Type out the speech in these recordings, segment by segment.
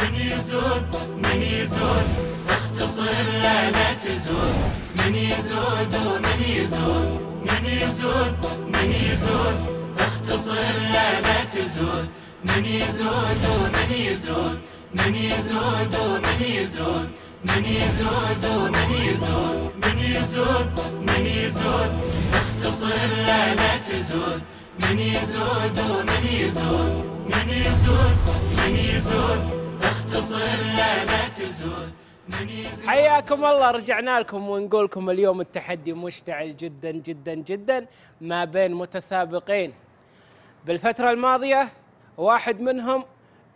من يزود من يزود اختصر لا لا تزود من يزود ومن يزود من يزود من يزود اختصر لا لا تزود من يزود ومن يزود من يزود ومن يزود من يزود ومن يزود من يزود من يزود اختصر لا لا تزود من يزود ومن يزود من يزود من يزود لا يزود حياكم الله رجعنا لكم ونقول لكم اليوم التحدي مشتعل جدا جدا جدا ما بين متسابقين. بالفترة الماضية واحد منهم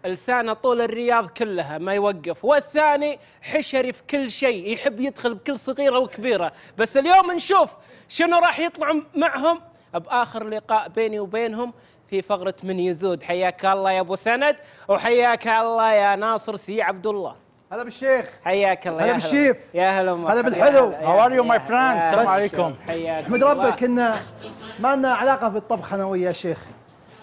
لسانه طول الرياض كلها ما يوقف والثاني حشري في كل شيء يحب يدخل بكل صغيرة وكبيرة. بس اليوم نشوف شنو راح يطلع معهم بآخر لقاء بيني وبينهم في فقرة من يزود حياك الله يا أبو سند وحياك الله يا ناصر سي عبد الله هلا بالشيخ حياك الله هلا بالشيف. يا هلا ومرحبا. هلا بالحلو. يا How are you, my يا friends? هلا. السلام عليكم. حياك أحمد. ربك إن ما لنا علاقة بالطبخ أنا ويا الشيف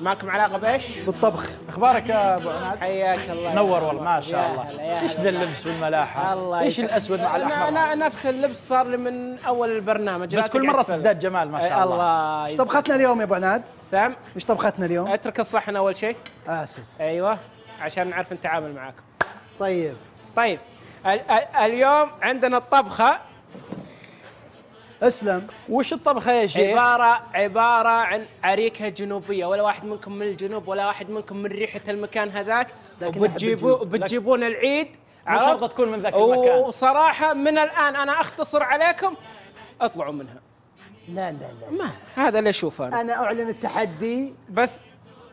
ماكم علاقة بإيش؟ بالطبخ. أخبارك يا أبو عناد حياك الله. نور والله ما شاء الله. إيش. ذا اللبس والملاحة؟ الله إيش. الأسود مع أنا, الأحمر؟ أنا نفس اللبس صار لي من أول البرنامج. بس كل مرة. تزداد جمال ما شاء أي الله. الله إيش طبختنا اليوم يا أبو عناد؟ سام؟ إيش طبختنا اليوم؟ أترك الصحن أول شيء. آسف. أيوه عشان نعرف نتعامل معاكم. طيب. طيب ال- ال- اليوم عندنا الطبخة اسلم. وش الطبخه يا شيخ؟ عباره عبارة عن عريكه جنوبية ولا واحد منكم من الجنوب ولا واحد منكم من ريحة المكان هذاك. لكن وبتجيبوا بتجيبون العيد مو شرط عرفت؟ تكون من ذاك المكان. وصراحة من الآن أنا أختصر عليكم اطلعوا منها. لا لا لا. ما هذا اللي أشوفه أنا. أنا أعلن التحدي. بس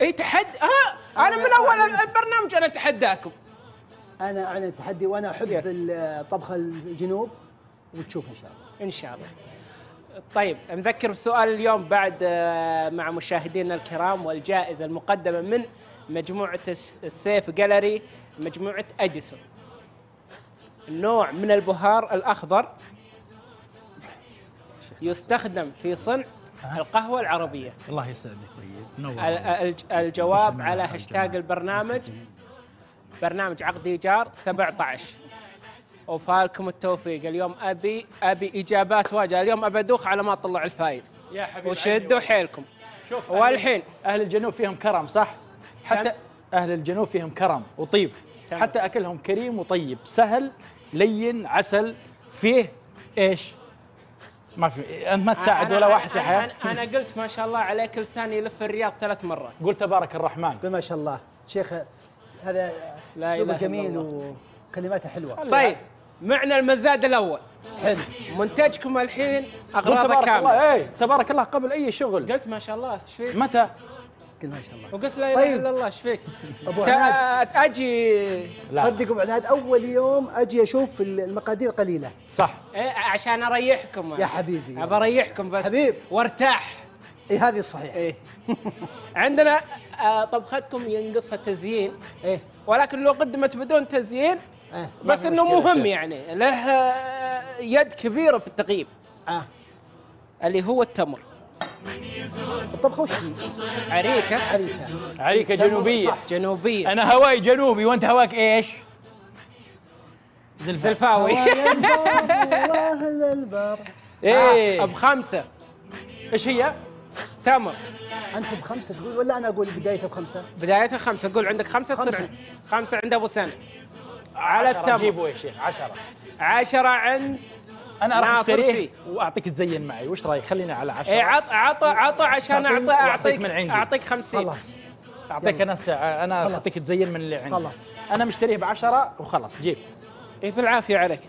أي تحدي ها؟ أنا من أول البرنامج أنا أتحداكم. أنا أعلن التحدي وأنا أحب يلا. الطبخ الجنوب وتشوف إن شاء الله. إن شاء الله. طيب نذكر بسؤال اليوم بعد آه، مع مشاهدينا الكرام والجائزة المقدمة من مجموعة الس- السيف جاليري مجموعة أديسون. نوع من البهار الأخضر يستخدم في صنع القهوة العربية. الله يسعدك طيب. الجواب على هاشتاج. البرنامج. برنامج عقد إيجار 17 وفالكم التوفيق. اليوم ابي أبي إجابات واجهة. اليوم ابى أدوخ على ما طلع الفايز. يا حبيبي وشدوا حيلكم. شوف والحين أهل الجنوب فيهم كرم صح؟ حتى. أهل الجنوب فيهم كرم وطيب. تمام. حتى أكلهم كريم وطيب. سهل لين عسل فيه إيش؟ ما في أنت ما تساعد ولا واحد في أنا- حياه أنا, أنا قلت ما شاء الله عليك لساني يلف الرياض ثلاث مرات. قول تبارك الرحمن. قل ما شاء الله. شيخ هذا لا اسلوبه إله إلا جميل الله. وكلماته حلوة. طيب. معنا المزاد الأول. حلو. منتجكم الحين أغراضه تبارك كاملة. الله إيه تبارك الله قبل أي شغل. قلت ما شاء الله إيش فيك؟ متى؟ قل ما شاء الله. وقلت لا إله طيب. إلا الله إيش فيك؟ أبو عناد. أجي. لا. صدق أبو عناد أول يوم أجي أشوف المقادير قليلة. صح. إيه عشان أريحكم. يا حبيبي. أبى أريحكم بس. حبيب. وارتاح. اي هذه الصحيح إيه. عندنا آه، طبختكم ينقصها تزيين. إيه. ولكن لو قدمت بدون تزيين آه. بس إنه مهم شيء. يعني. له آه، يد كبيرة في التقييم. آه. اللي هو التمر. الطبخه وش؟ عريكة. عريكة. عريكة جنوبية. صح. جنوبية. أنا هواي جنوبي وأنت هواك إيش؟ زلفاوي. هواي البر. إيه. بخمسه إيش هي؟ تمر. أنت بخمسة تقول ولا أنا أقول بدايته بخمسة؟ بدايتها خمسة. قول عندك خمسة تصير خمسة. عند خمسة عند أبو سنه على التمر. جيبوا يا شيخ 10 عشرة عند أنا راح اشتريه. وأعطيك تزين معي. وش رأيك؟ خلينا على 10 إيه عط عط عط عشان اعطي اعطيك من عندي. أعطيك 50 خلاص. أعطيك أنا ساعة أنا. أعطيك تزين من اللي عندي. خلاص. أنا مشتريه ب 10 وخلاص. جيب. إيه بالعافية عليك.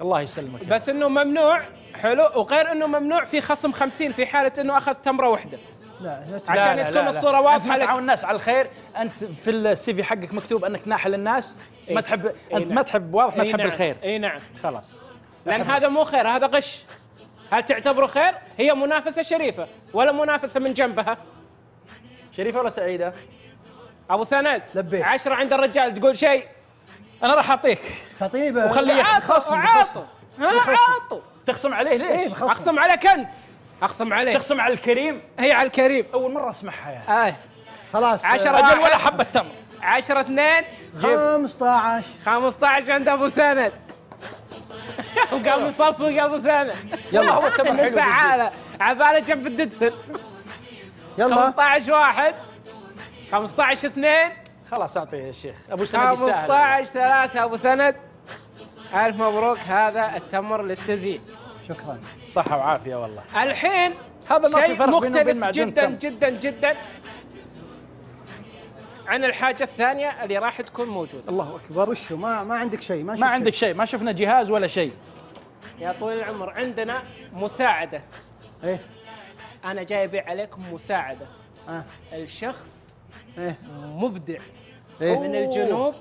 الله يسلمك. بس إنه ممنوع حلو. وغير إنه ممنوع في خصم 50 في حالة إنه أخذ تمرة واحدة. لا لا عشان لا، لا، تكون لا، أنت ما لك. تعاون الناس على الخير. أنت في السي في حقك مكتوب أنك ناحل الناس إيه. ما تحب إيه أنت نعم. ما تحب واضح ما إيه تحب نعم. الخير. اي نعم. خلاص. لأن هذا مو خير هذا غش. هل تعتبره خير؟ هي منافسة شريفة ولا منافسة من جنبها؟ شريفة ولا سعيدة؟ أبو سند لبيك. عشرة عند الرجال تقول شيء. أنا راح أعطيك. خطيبه وخليه. بخصم عاطوا ها تخصم عليه ليش؟ إيه أخصم عليك أنت. أخصم عليك تخصم على الكريم؟ هي على الكريم. أول مرة أسمعها يعني. آه. خلاص. عشرة آه، رجل واحد. ولا حبة. تمر؟ عشرة اثنين. جيب. 15 15 عند أبو سند وقام يصفق أبو سند يلا. هو تبع حلو. سعاله عبالة جنب الددسل يلا. 15 واحد. 15 2 خلاص أعطيه يا شيخ. أبو سند يستاهل. 15 3 أبو سند ألف مبروك. هذا التمر للتزيين. شكرا. صحة وعافية والله. الحين هذا ما في شيء مختلف جدا. جدا جدا عن الحاجة الثانية اللي راح تكون موجودة. الله أكبر. وشو ما ما عندك شيء ما ما عندك شيء. ما شفنا جهاز ولا شيء. يا طويل العمر عندنا مساعدة. شيء. إيه. أنا جاي أبيع عليكم مساعدة. آه. الشخص إيه. مبدع. إيه. من الجنوب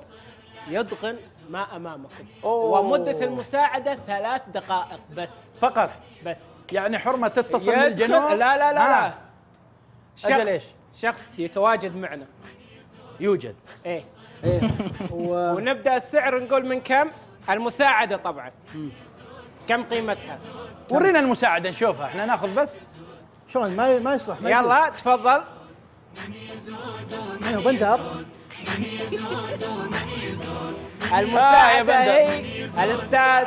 يضغن ما أمامكم. أوه. ومدة المساعدة ثلاث دقائق بس. فقط؟ بس. يعني حرمة تتصل من يدخل- الجنوب لا لا لا, لا. آه. أجل إيش؟ شخص يتواجد معنا. يوجد. إيه. إيه. و... ونبدأ السعر نقول من كم؟ المساعدة طبعا. كم قيمتها؟ ورينا المساعدة نشوفها. إحنا ناخذ بس. شلون؟ ما ما يصلح ما. يلا تفضل. أيوه بندر. المساعدة بندر. هي الأستاذ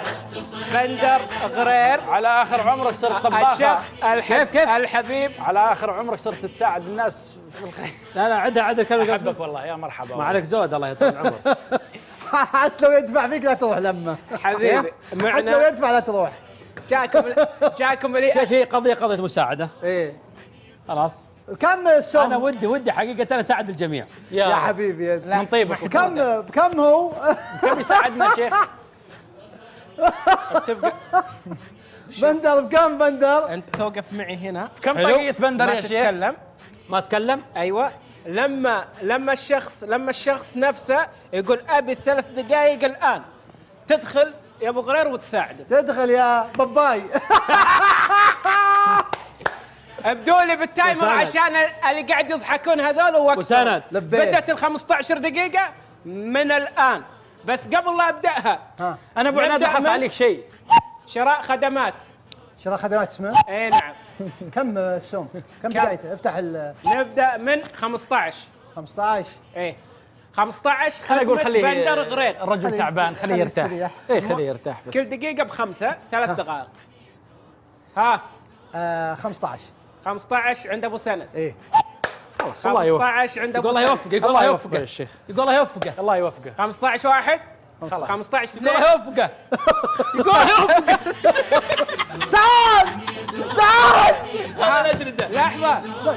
بندر غرير. على آخر عمرك صرت طباخة. الشخص الحب الحبيب. على آخر عمرك صرت تساعد الناس في الخير. لا لا عدها عدها كم أحبك والله يا مرحبا. ما عليك زود الله يطول عمرك حتى لو يدفع فيك لا تروح لما. حبيبي حتى لو يدفع لا تروح. جاكم جاكم لي شيء شيء قضية قضية مساعدة. إيه. خلاص. كم أنا السوم ودي ودي حقيقة أنا أساعد الجميع. يا حبيبي. يا- من طيبك كم بكم هو؟ كم يساعدنا شيخ؟ بندر بكم بندر؟ أنت توقف معي هنا. كم. طاقية بندر ما يا شيخ؟ تتكلم. ما أتكلم؟ أيوه. لما لما الشخص لما الشخص نفسه يقول أبي ثلاث دقائق الآن. تدخل يا أبو غرير وتساعده. تدخل يا باباي. ابدوا لي بالتايمر. عشان اللي قاعد يضحكون هذول. لبيت. بدات ال 15 دقيقة من الآن. بس قبل لا أبدأها ها. أنا أبو عناد من- عليك شيء. شراء خدمات. شراء خدمات اسمه؟ إي نعم. كم السوم؟ كم بدايته؟ افتح ال نبدأ من 15 15 إيه 15 خليني أقول خدمة خليه بندر غرير الرجل خليه تعبان خليه خليه يرتاح. إيه خليه يرتاح بس. كل دقيقة بخمسة ثلاث دقائق. ها. آه 15 15 عند ابو سند إيه خلاص الله يوفقه 15 عند ابو يقول الله سند يوفقه يقول الله الله يوفقه يا شيخ يقول الله يوفقه الله يوفقه 15 واحد خلاص 15 يقول اثنين الله يوفقه يقول الله يوفقه تعال تعال أنا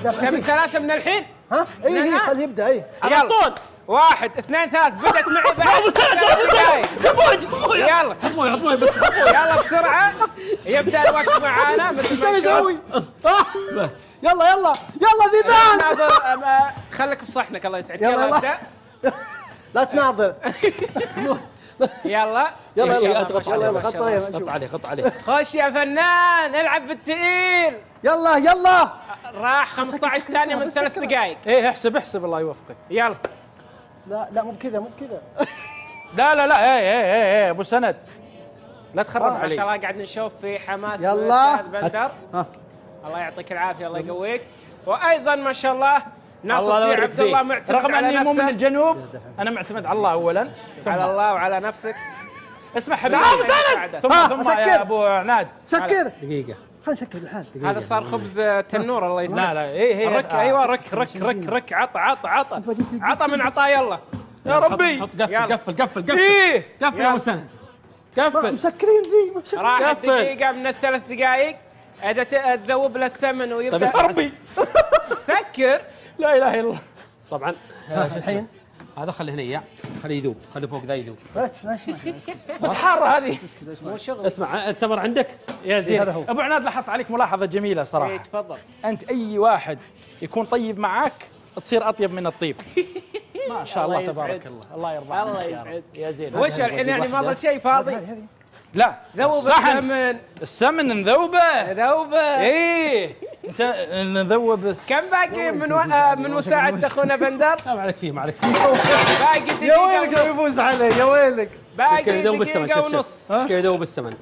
دافع تبي فيه ثلاثة من الحين ها اي اي. خليه يبدا اي على. طول واحد اثنين ثلاث. بدت معي بعد. جابوه يلا حط مويه حط مويه بس. يلا بسرعة. يبدأ الوقت معانا. مثل إيش تبي؟ آه. يلا يلا يلا ذيبان خليك في صحنك الله يسعدك. يلا،. أبدأ. لا تناظر. يلا. يلا يلا. أضغط يلا خط. عليه نشوف. عليه حط عليه. خش يا فنان العب بالتقيل. يلا يلا. راح 15 سكر، ثانية من ثلاث. دقائق. إيه احسب احسب الله يوفقك. يلا. لا لا مو بكذا مو بكذا. لا لا لا إيه إيه إيه إيه أبو سند. لا تخرب آه، ما شاء علي الله قاعد نشوف في حماس يلا. بندر. ها الله يعطيك العافية الله يقويك. وأيضا ما شاء الله ناصر الله سي عبد الله معتمد رغم على أني مو من نفسه. الجنوب أنا معتمد على الله اولا. ثم على الله وعلى نفسك. اسمع حبيبي. تعال مساعدة. ثم ها، ثم. يا أبو عناد سكر دقيقة. خلينا نسكر الحال هذا صار خبز تنور الله لا يسعدك لا إيه إيه رك آه. أيوه رك رك رك رك عطى عطى عطى. عطى من عطاء يلا يا ربي. حط قفل. قفل قفل قفل. إيه. قفل. يا أبو سند قفل. مسكرين ذي مسكرين. راحت قفل. دقيقة من الثلاث دقائق اذا تذوب له السمن طيب ويبدا اسمع. ربي سكر. لا إله إلا الله. طبعا الحين. هذا خليه هنا خليه يذوب خليه فوق ذا يذوب. بس ما اسمع بس حارة هذه. مو شغل. اسمع التمر عندك؟ يا زين. هذا هو. أبو عناد لاحظت عليك ملاحظة جميلة إيه، صراحة تفضل. أنت أي واحد يكون طيب معك تصير أطيب من الطيب. ما شاء الله, الله تبارك. الله. الله يرضى الله عنك يا يسعد. يا زين. وش الحين يعني ما ظل شيء فاضي؟ لا. ذوب الصحن السمن السمن نذوبه ذوبة. إيه. نذوب كم باقي من و... آه، من مساعدة أخونا بندر؟ ما عليك فيه ما عليك فيه. باقي يا دقيقة ويلك لو يفوز عليه يا ويلك. باقي كذا يذوب السمن دقيقة ونص. كذا يذوب السمن.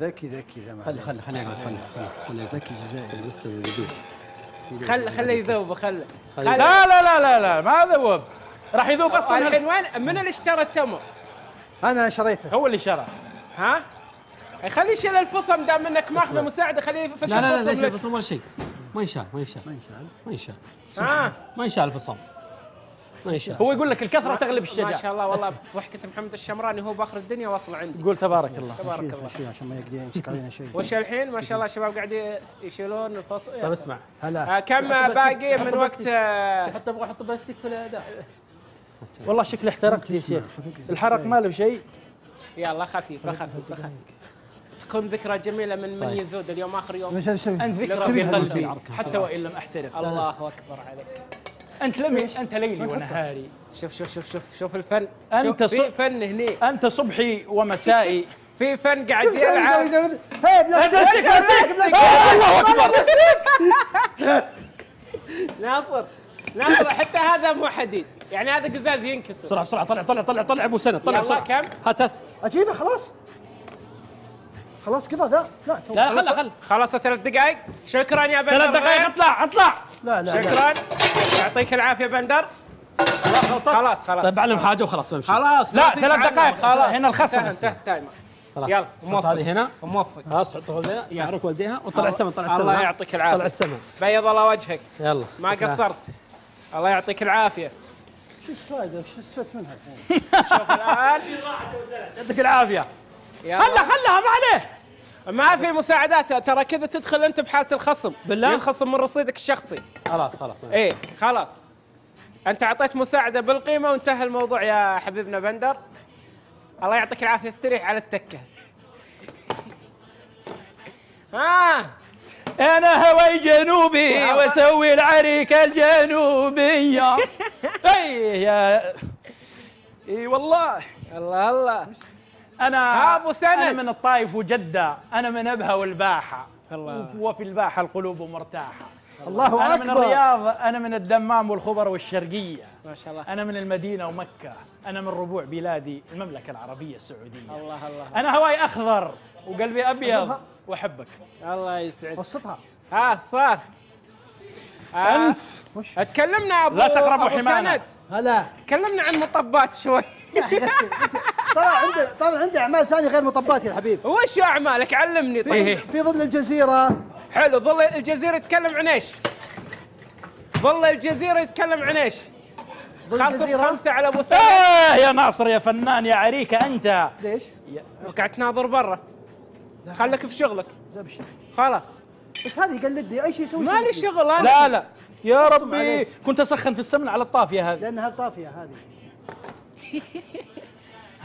ذكي ذكي ذا خلي خلي خليه يقعد خليه خليه ذكي جزائري بس يذوب خل خله يذوب خله خلي- لا لا لا لا لا ما ذوب. راح يذوب أصلا الحين وين من اللي اشترى التمر؟ أنا شريته. هو اللي شرى. ها؟ خليه يشيل الفصم دام إنك ماخذ مساعدة خليه يفش لا لا لا الفصم ليش لك. الفصام ولا شيء. ما ينشال ما ينشال. ما ينشال. ما ينشال. ها؟ ما ينشال الفصام ما ينشال. هو يقول لك الكثرة تغلب ما الشجاعه شاء الله والله ضحكة محمد الشمراني هو بآخر الدنيا واصل عندي. يقول تبارك الله. تبارك الله. شيل عشان ما يقدر يمسك علينا شيء. وش الحين؟ ما شاء الله شباب قاعدين يشيلون الفصل طيب اسمع. هلا. آه كم باقي من وقت؟ آه، حتى أبغى أحط بلاستيك في الأداء. والله شكلي احترقت يا شيخ. الحرق ما له شيء. يلا خفيف خفيف خفيف. تكون ذكرى جميلة من من طيب. يزود اليوم آخر يوم؟ أنت ذكرى في قلبي. حتى وإن لم أحترق. الله أكبر عليك. أنت لمي ليش؟ أنت ليلي. ونهاري شوف شوف شوف شوف شوف الفن. أنت شوف في ص- فن هني. أنت صبحي ومسائي. في فن قاعد يلعب. هي بلاستيك بلاستيك. بلاستيك الله أكبر. ناصر ناصر حتى هذا مو حديد. يعني هذا قزاز ينكسر. بسرعة بسرعة طلع طلع طلع طلع أبو سند طلع بسرعة. كم؟ هات هات. أجيبه خلاص. خلاص كذا لا لا لا خله خله خلص ثلاث دقائق. شكرا يا بندر. ثلاث دقائق اطلع اطلع. لا لا لا. شكرا. يعطيك العافية بندر. خلاص خلاص. طيب بعلم حاجة وخلاص بمشي. خلاص لا، ثلاث. دقائق. خلاص. هنا الخصم. انتهى التايمر خلاص. يلا حط موفق. هذه هنا. موفق. خلاص حط والديها يعرف والديها وطلع السمن طلع السمن الله؟ يعطيك العافية. طلع السمن بيض الله وجهك. يلا. ما قصرت. الله يعطيك العافية. شو الفائده وش استفدت منها؟ الحين؟ شوف الآن. يعطيك العافية. خله خلها ما عليه. ما في مساعدات ترى كذا تدخل أنت بحالة الخصم. بالله؟ ينخصم من رصيدك الشخصي. خلاص خلاص. إيه خلاص. أنت أعطيت مساعدة بالقيمة وانتهى الموضوع يا حبيبنا بندر. الله يعطيك العافية. استريح على التكة. ها. أنا هواي جنوبي وأسوي العريكه الجنوبية. اي يا إي والله. الله الله. أنا ها أبو سند. أنا من الطايف وجده أنا من ابها والباحة. الله. وفي الباحة القلوب مرتاحة. الله أنا من أكبر. الرياض أنا من الدمام والخبر والشرقية. ما شاء الله. أنا من المدينة ومكة. أنا من ربوع بلادي المملكة العربية السعودية. الله الله أنا هواي أخضر وقلبي أبيض. وأحبك. الله يسعد وسطها. ها صار. أنت؟ وش؟ أتكلمنا أبو لا تقربوا أبو حمانا. سند. هلا. تكلمنا عن مطبات شوي. طلع عندي طلع عندي أعمال ثانية غير مطبات يا حبيب. وش أعمالك؟ علمني. في, طيب. في ظل الجزيرة. حلو. ظل الجزيرة يتكلم عن إيش؟ ظل الجزيرة يتكلم عن إيش؟ الجزيرة. خمسة على أبو سند. آه يا ناصر يا فنان يا عريكه أنت. ليش؟ قاعد تناظر برا. خليك في شغلك. خلاص. بس هذا يقلدني أي شيء يسوي مالي. شغل أنا لا لا. يا ربي عليك. كنت أسخن في السمن على الطافية هذه. لأنها طافية هذه.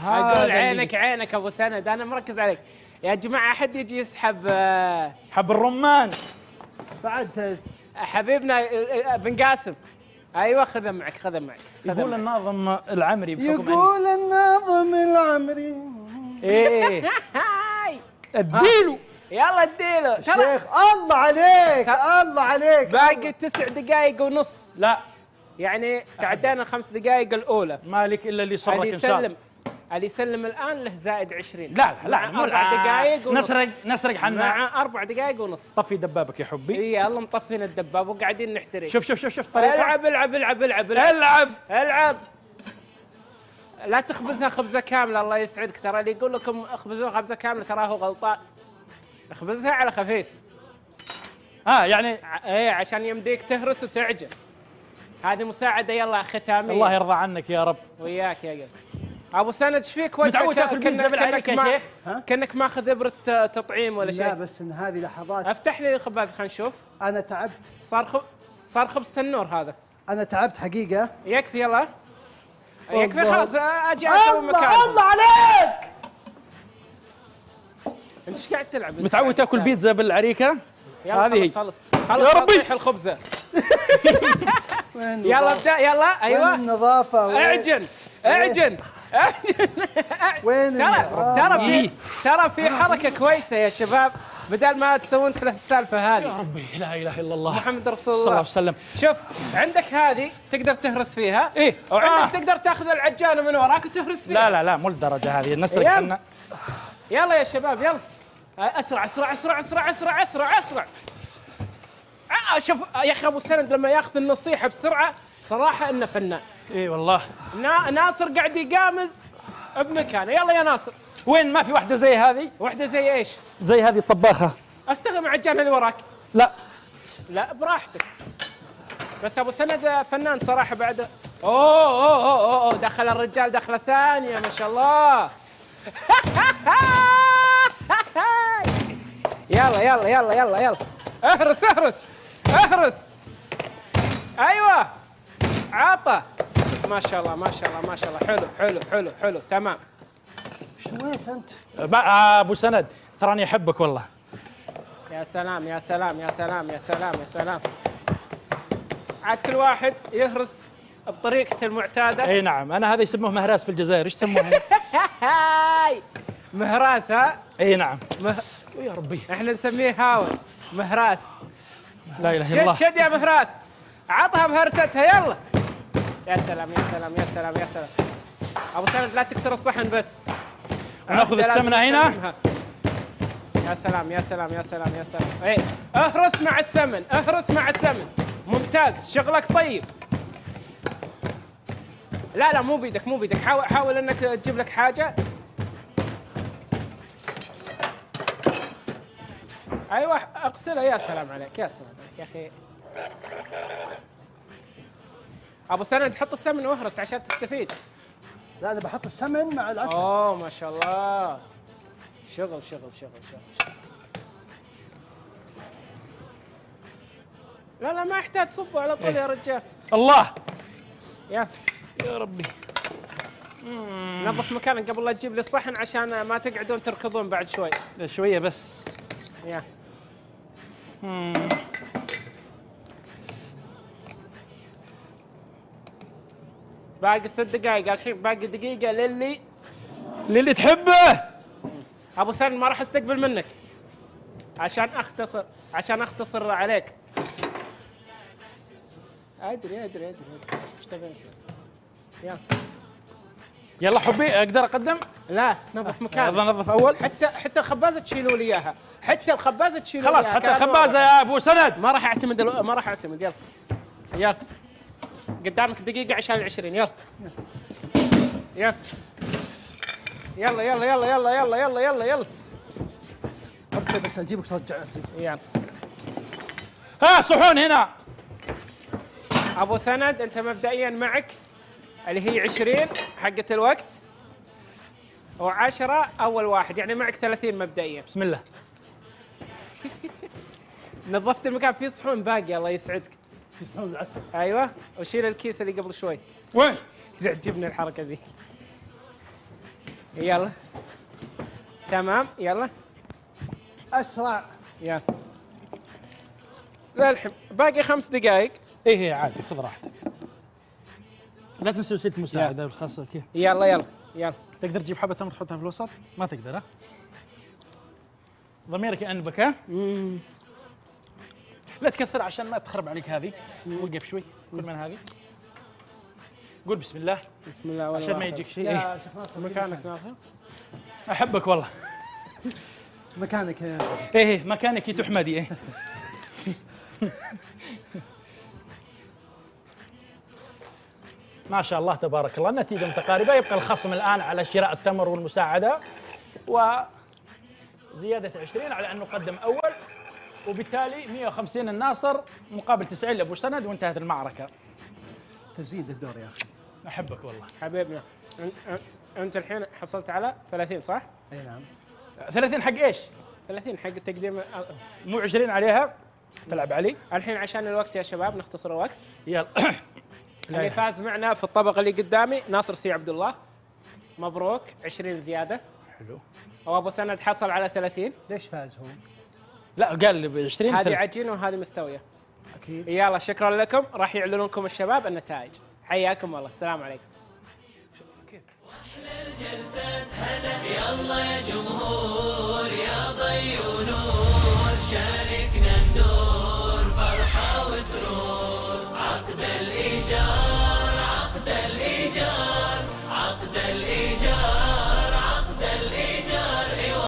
أقول عينك عينك أبو سند أنا مركز عليك. يا جماعة أحد يجي يسحب آه، حب الرمان. بعد حبيبنا آه، آه، بن قاسم. أيوه خذه معك خذه معك خذه يقول معك. الناظم العمري يقول الناظم العمري. إيه. اديله يلا اديله. شيخ الله عليك؟ الله عليك. باقي تسع دقائق ونص. لا. يعني تعدينا الخمس دقائق الأولى. مالك إلا اللي صرك إن شاء الله. اللي يسلم الآن له زائد 20 لا لا لا مو أربع. دقائق ونص. نسرق نسرق حنا. مع أربع دقائق ونص. طفي دبابك يا حبي. إي يلا مطفين الدباب وقاعدين نحترق. شوف شوف شوف شوف طريقة. العب العب العب العب العب. العب. العب. لا تخبزها خبزة كاملة الله يسعدك. ترى اللي يقول لكم اخبزوها خبزة كاملة تراه هو غلطان. اخبزها على خفيف. ها يعني إيه عشان يمديك تهرس وتعجن. هذه مساعدة يلا ختامية. الله يرضى عنك يا رب. وياك يا قلب. أبو سند إيش فيك؟ وجهك متعود تأكل بيتزا بالعريك يا ما-؟ كأنك ماخذ إبرة آه، تطعيم ولا لا شيء بس إن هذه لحظات. أفتح لي الخباز خلينا نشوف. أنا تعبت. صار خب... صار خبز تنور هذا. أنا تعبت حقيقة. يكفي يلا. يكفي. خلاص آه، أجي أسوي الله مكان الله عليك! انت إيش قاعد تلعب متعود تاكل. بيتزا بالعريكة؟ هذه هي. خلص خلص خلص يا ربي. طيح الخبزة. وين يلا؟ ابدأ يلا وين أيوه النظافة؟ وين- اعجن اعجن. اعجن وين ترى؟ ترى في ترى في حركة كويسة يا شباب. بدل ما تسوون كل السالفه هذه. ربي لا إله إلا الله. محمد رسول صلى الله. عليه الله وسلم. شوف عندك هذه تقدر تهرس فيها. إيه. وعندك آه. تقدر تاخذ العجانه من وراك وتهرس فيها. لا لا لا مو للدرجة هذه. نسرق يلا. يلا يا شباب يلا. اسرع اسرع اسرع اسرع اسرع اسرع اسرع. آه، شوف يا أخي ابو سند لما ياخذ النصيحة بسرعة صراحة انه فنان. إي والله. نا ناصر قاعد يقامز بمكانه. يلا يا ناصر. وين؟ ما في واحدة زي هذه؟ واحدة زي إيش؟ زي هذه الطباخة. استخدم عجان اللي وراك. لا. لا براحتك. بس ابو سند فنان صراحة بعد. أوه أوه أوه أوه, أوه. دخل الرجال دخلة ثانية ما شاء الله. يلا يلا يلا يلا يلا. اهرس اهرس اهرس. أيوه. عطى ما شاء الله ما شاء الله ما شاء الله. حلو حلو حلو حلو. تمام. إيش سويت انت؟ آه، أبو سند تراني أحبك والله. يا سلام يا سلام يا سلام يا سلام يا سلام. عاد كل واحد يهرس بطريقته المعتادة. إي نعم. أنا هذا يسموه مهراس في الجزائر. إيش؟ هاي. مهراس ها؟ إي نعم. مه... يا ربي. إحنا نسميه هاون مهراس. لا إله إلا الله. شد يا مهراس. عطها بهرستها يلا. يا سلام يا سلام يا سلام يا سلام. أبو سند لا تكسر الصحن بس. لازم السمنة هنا. يا سلام يا سلام يا سلام يا سلام. إيه اهرس مع السمن اهرس مع السمن. ممتاز شغلك طيب. لا لا مو بيدك مو بيدك. حاول حاول إنك تجيب لك حاجة. أيوه اغسلها يا سلام عليك يا سلام عليك يا أخي. أبو سند حط السمن واهرس عشان تستفيد. لا أنا بحط السمن مع العسل. أوه ما شاء الله. شغل شغل شغل شغل, شغل. لا لا ما يحتاج صبه على طول يا رجال. الله. يا. يا ربي. نظف مكانك قبل لا تجيب لي الصحن عشان ما تقعدون تركضون بعد شوي. شوية بس. يا. باقي ست دقائق الحين باقي دقيقة للي للي تحبه. أبو سن ما راح أستقبل منك. عشان اختصر عشان أختصر عليك. أدري أدري أدري. إيش تبي؟ يلا. يلا حبي أقدر أقدم؟ لا نظف مكانك. يلا نظف أول. حتى حتى الخبازة تشيلوا لي إياها. حتى الخبازة تشيلوا خلاص حتى. الخبازة يا أبو سند. ما راح أعتمد ألو... ما راح أعتمد. يلا. يلا. قدامك دقيقة عشان العشرين. يلا. يلا. يلا يلا يلا يلا يلا يلا يلا يلا. أوكي بس أجيبك ترجع. يلا. ها صحون هنا. أبو سند أنت مبدئيا معك؟ اللي هي 20 حقة الوقت. و10 أول واحد. يعني معك 30 مبدئيا. بسم الله. نظفت المكان. فيه صحون باقي الله يسعدك. في صحون العسل. أيوه. وشيل الكيس اللي قبل شوي. وين؟ تعجبني الحركة ذي. يلا. تمام. يلا. أسرع. يلا. للحين. باقي خمس دقائق إيه إيه عادي خذ راحتك. لا تنسى وسيله المساعدة الخاصه كيف يلا يلا يلا. تقدر تجيب حبة تمر تحطها في الوسط؟ ما تقدر ها؟ ضميرك يأنبك ها؟ لا تكثر عشان ما تخرب عليك هذه. وقف شوي كل من هذه. قول بسم الله. بسم الله والله عشان ما. يجيك شيء. إيه. يا شيخ ناصر مكانك ناصر. أحبك والله. مكانك يا. إيه إيه مكانك تحمدي إيه. ما شاء الله تبارك الله. النتيجة متقاربة. يبقى الخصم الآن على شراء التمر والمساعدة وزيادة 20 على أن نقدم أول. وبالتالي 150 الناصر مقابل 90 لأبو سند وانتهت المعركة. تزيد الدور يا أخي. حبيبك والله. حبيبنا أنت- الحين حصلت على 30 صح؟ أي نعم. 30 حق إيش؟ 30 حق تقديم مو 20 عليها. تلعب علي. الحين عشان الوقت يا شباب نختصر الوقت. يلا. اللي فاز معنا في الطبق اللي قدامي ناصر سي عبد الله. مبروك 20 زيادة. حلو. وابو سند حصل على 30 ليش فاز هو؟ لا قال ب 20 هذه. عجينه وهذه مستوية. أكيد. يلا شكرا لكم. راح يعلنون لكم الشباب النتائج. حياكم الله. السلام عليكم. يلا يا جمهور يا ضي ونور